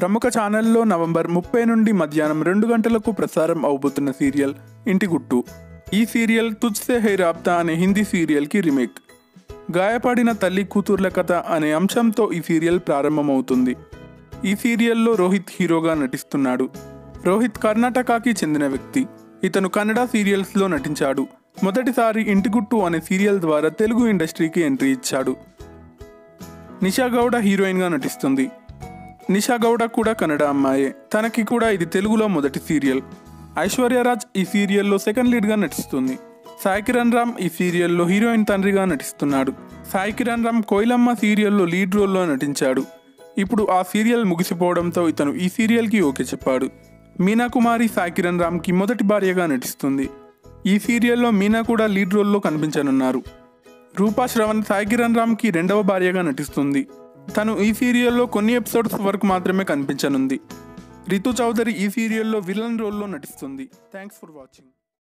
ప్రముఖ ఛానల్లో నవంబర్ ముప్పై నుండి మధ్యాహ్నం రెండు గంటలకు ప్రసారం అవబోతున్న సీరియల్ ఇంటి గుట్టు. ఈ సీరియల్ తుజ్సే హై రాబ్తా అనే హిందీ సీరియల్కి రీమేక్. గాయపడిన తల్లి కూతుర్ల కథ అనే అంశంతో ఈ సీరియల్ ప్రారంభమవుతుంది. ఈ సీరియల్లో రోహిత్ హీరోగా నటిస్తున్నాడు. రోహిత్ కర్ణాటకకి చెందిన వ్యక్తి. ఇతను కన్నడ సీరియల్స్లో నటించాడు. మొదటిసారి ఇంటిగుట్టు అనే సీరియల్ ద్వారా తెలుగు ఇండస్ట్రీకి ఎంట్రీ ఇచ్చాడు. నిషా గౌడ హీరోయిన్గా నటిస్తుంది. నిషా గౌడ కూడా కన్నడ అమ్మాయే. తనకి కూడా ఇది తెలుగులో మొదటి సీరియల్. ఐశ్వర్యరాజ్ ఈ సీరియల్లో సెకండ్ లీడ్గా నటిస్తుంది. సాయి కిరణ్ రామ్ ఈ సీరియల్లో హీరోయిన్ తండ్రిగా నటిస్తున్నాడు. సాయి కిరణ్ రామ్ కోయిలమ్మ సీరియల్లో లీడ్ రోల్లో నటించాడు. ఇప్పుడు ఆ సీరియల్ ముగిసిపోవడంతో ఇతను ఈ సీరియల్కి ఓకే చెప్పాడు. మీనా కుమారి సాయి కిరణ్ రామ్కి మొదటి భార్యగా నటిస్తుంది. ఈ సీరియల్లో మీనా కూడా లీడ్ రోల్లో కనిపించనున్నారు. రూపా శ్రవణ్ సాయి కిరణ్ రామ్కి రెండవ భార్యగా నటిస్తుంది. తను ఈ సీరియల్లో కొన్ని ఎపిసోడ్స్ వరకు మాత్రమే కనిపించనుంది. రితు చౌదరి ఈ సీరియల్లో విలన్ రోల్లో నటిస్తుంది. Thanks for watching